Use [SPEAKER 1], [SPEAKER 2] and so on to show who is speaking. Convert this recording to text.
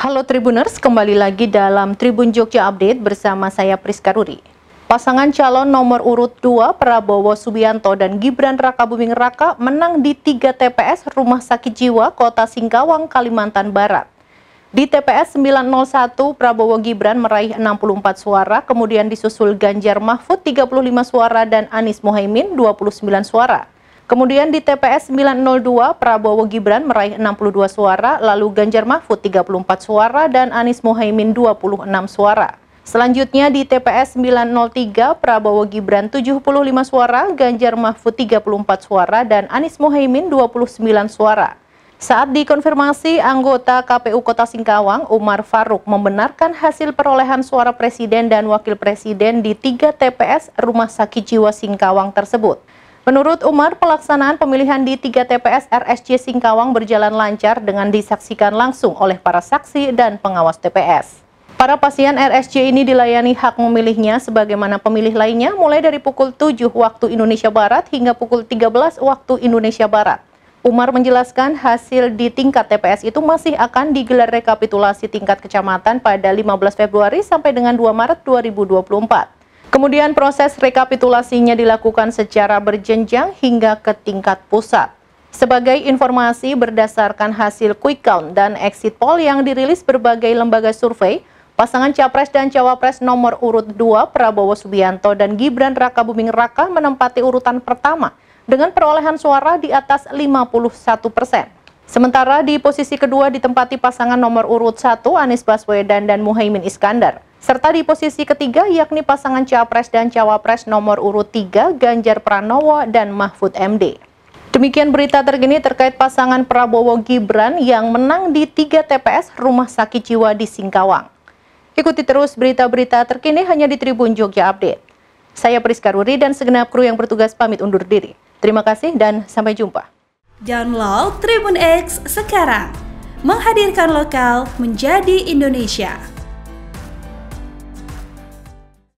[SPEAKER 1] Halo Tribuners, kembali lagi dalam Tribun Jogja Update bersama saya Priska Ruri. Pasangan calon nomor urut 2 Prabowo Subianto dan Gibran Raka Buming Raka menang di 3 TPS Rumah Sakit Jiwa Kota Singkawang, Kalimantan Barat. Di TPS 901, Prabowo Gibran meraih 64 suara, kemudian disusul Ganjar Mahfud 35 suara dan Anies Mohaimin 29 suara. Kemudian di TPS 902, Prabowo Gibran meraih 62 suara, lalu Ganjar Mahfud 34 suara, dan Anies Mohaimin 26 suara. Selanjutnya di TPS 903, Prabowo Gibran 75 suara, Ganjar Mahfud 34 suara, dan Anies Mohaimin 29 suara. Saat dikonfirmasi, anggota KPU Kota Singkawang, Umar Faruk, membenarkan hasil perolehan suara Presiden dan Wakil Presiden di tiga TPS Rumah Sakit Jiwa Singkawang tersebut. Menurut Umar, pelaksanaan pemilihan di tiga TPS RSC Singkawang berjalan lancar dengan disaksikan langsung oleh para saksi dan pengawas TPS. Para pasien RSC ini dilayani hak memilihnya sebagaimana pemilih lainnya mulai dari pukul 7 waktu Indonesia Barat hingga pukul 13 waktu Indonesia Barat. Umar menjelaskan hasil di tingkat TPS itu masih akan digelar rekapitulasi tingkat kecamatan pada 15 Februari sampai dengan 2 Maret 2024. Kemudian proses rekapitulasinya dilakukan secara berjenjang hingga ke tingkat pusat. Sebagai informasi berdasarkan hasil quick count dan exit poll yang dirilis berbagai lembaga survei, pasangan Capres dan Cawapres nomor urut 2 Prabowo Subianto dan Gibran Raka Buming Raka menempati urutan pertama dengan perolehan suara di atas 51 persen. Sementara di posisi kedua ditempati pasangan nomor urut 1 Anies Baswedan dan Muhaimin Iskandar. Serta di posisi ketiga yakni pasangan Capres dan Cawapres nomor urut 3 Ganjar Pranowo dan Mahfud MD. Demikian berita terkini terkait pasangan Prabowo Gibran yang menang di 3 TPS Rumah Sakit Jiwa di Singkawang. Ikuti terus berita-berita terkini hanya di Tribun Jogja Update. Saya Priska Ruri dan segenap kru yang bertugas pamit undur diri. Terima kasih dan sampai jumpa.
[SPEAKER 2] Download Tribun X sekarang. Menghadirkan lokal menjadi Indonesia.